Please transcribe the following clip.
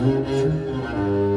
嗯嗯